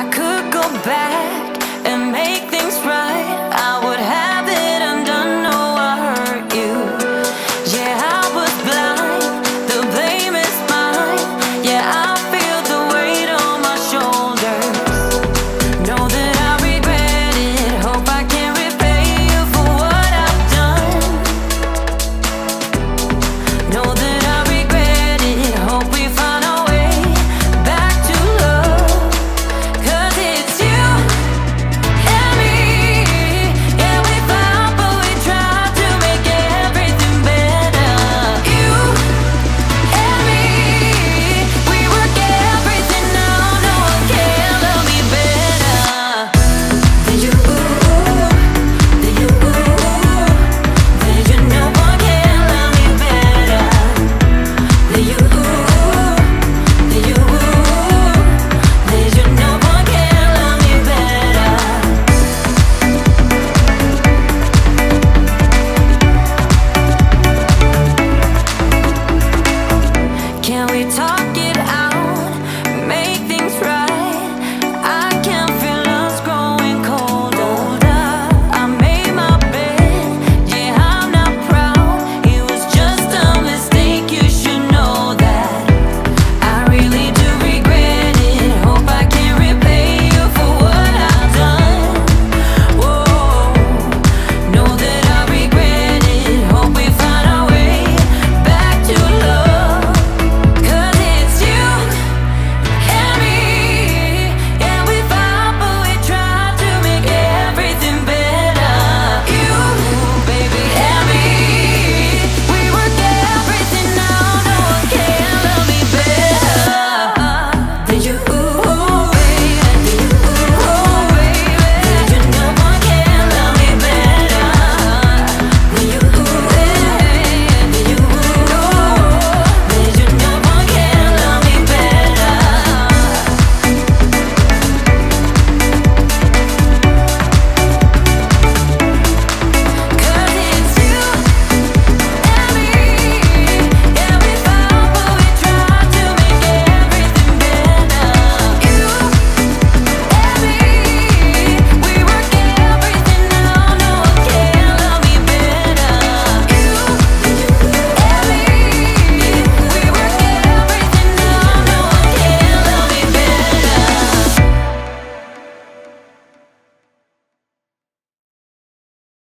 I could go back.